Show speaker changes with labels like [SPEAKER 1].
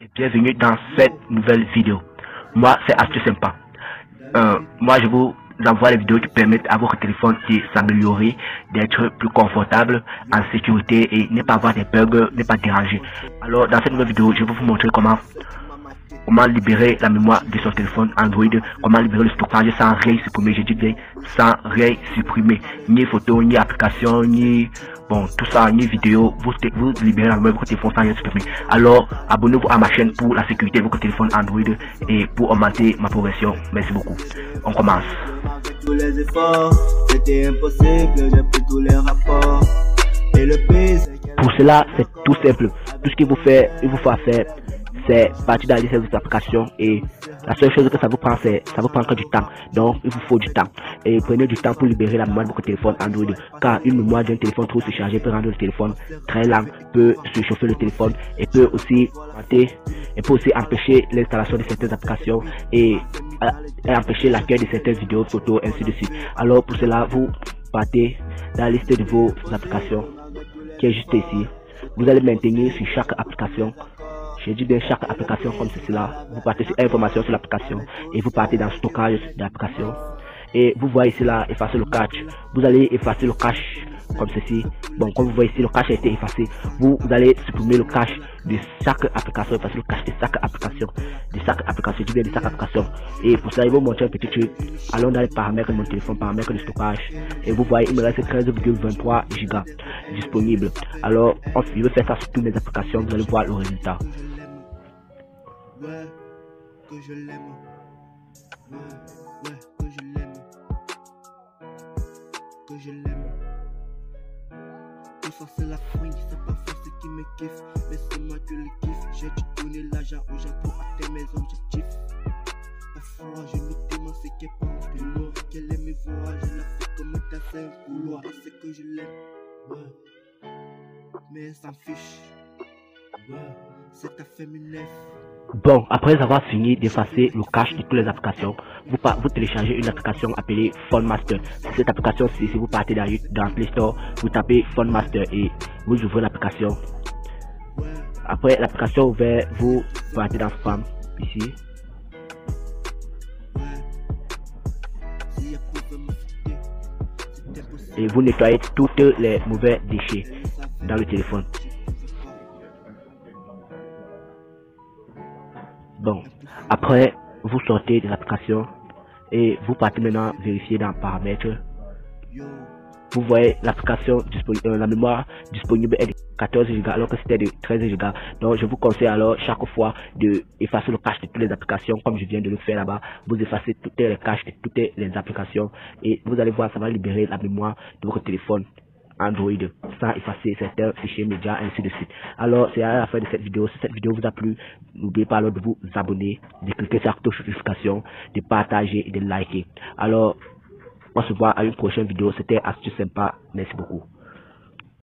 [SPEAKER 1] et bienvenue dans cette nouvelle vidéo. Moi, c'est Astuce Sympa. Euh, moi, je vous envoie les vidéos qui permettent à votre téléphone de s'améliorer, d'être plus confortable, en sécurité et ne pas avoir des bugs, ne pas déranger. Alors, dans cette nouvelle vidéo, je vais vous montrer comment comment libérer la mémoire de son téléphone Android, comment libérer le stockage sans rien supprimer, je dis bien sans rien supprimer, ni photo, ni application, ni bon tout ça, ni vidéo, vous, vous libérez la mémoire de votre téléphone sans rien supprimer. Alors abonnez-vous à ma chaîne pour la sécurité de votre téléphone Android et pour augmenter ma progression. Merci beaucoup. On commence.
[SPEAKER 2] tous les efforts, c'était impossible, j'ai pris tous les rapports. Et le pire, c'est que
[SPEAKER 1] Pour cela, c'est tout simple. Tout ce qu'il vous fait, il vous faut faire, c'est partir dans de vos applications et la seule chose que ça vous prend, c'est ça vous prend que du temps. Donc, il vous faut du temps. Et prenez du temps pour libérer la mémoire de votre téléphone Android. Car une mémoire d'un téléphone trop surchargé peut rendre le téléphone très lent, peut surchauffer le téléphone et peut aussi augmenter- et peut aussi empêcher l'installation de certaines applications et, euh, et empêcher l'accueil de certaines vidéos, photos, ainsi de suite. Alors, pour cela, vous partez dans la liste de vos applications qui est juste ici. Vous allez maintenir sur chaque application. Je dis bien chaque application comme ceci là. Vous partez sur information sur l'application et vous partez dans stockage d'application. Et vous voyez ici là, effacer le cache. Vous allez effacer le cache comme ceci. Bon, comme vous voyez ici, le cache a été effacé. Vous, allez supprimer le cache de chaque application, effacer le cache de chaque application, de chaque application, je bien de chaque application. Et pour ça, il va vous montrer un petit truc. Allons dans les paramètres de mon téléphone, paramètres de stockage. Et vous voyez, il me reste 13,23 gigas disponible. Alors, on- je vais faire ça sur toutes mes applications, vous allez voir le résultat.
[SPEAKER 2] Ouais, que je l'aime. Ouais, ouais, que je l'aime. Que je l'aime. Tout ça c'est la fouine, c'est pas force qui me kiffe, mais c'est moi qui le kiffe. J'ai dû donner l'argent aux gens pour atteindre mes objectifs. Parfois je me demande ce est pas en pilote. Quel est mes voix, je la fais comme un couloir. C'est que je l'aime, ouais. Mais elle s'en fiche, ouais. C'est ta féminine.
[SPEAKER 1] Bon, après avoir fini d'effacer le cache de toutes les applications, vous, vous téléchargez une application appelée PhoneMaster. C'est Cette application, si vous partez dans, dans Play Store, vous tapez PhoneMaster et vous ouvrez l'application. Après l'application ouverte, vous partez dans Spam, ici. Et vous nettoyez toutes les mauvais déchets dans le téléphone. Bon, après, vous sortez de l'application et vous partez maintenant vérifier dans paramètres. Vous voyez l'application euh, la mémoire disponible est de 14 Go alors que c'était de 13 Go. Donc je vous conseille alors chaque fois de le cache de toutes les applications comme je viens de le faire là-bas. Vous effacez toutes les caches de toutes les applications et vous allez voir ça va libérer la mémoire de votre téléphone. Android sans effacer certains fichiers médias ainsi de suite. Alors c'est à la fin de cette vidéo. Si cette vidéo vous a plu, n'oubliez pas alors de vous abonner, de cliquer sur la cloche de notification, de partager et de liker. Alors on se voit à une prochaine vidéo. C'était astuce sympa. Merci beaucoup.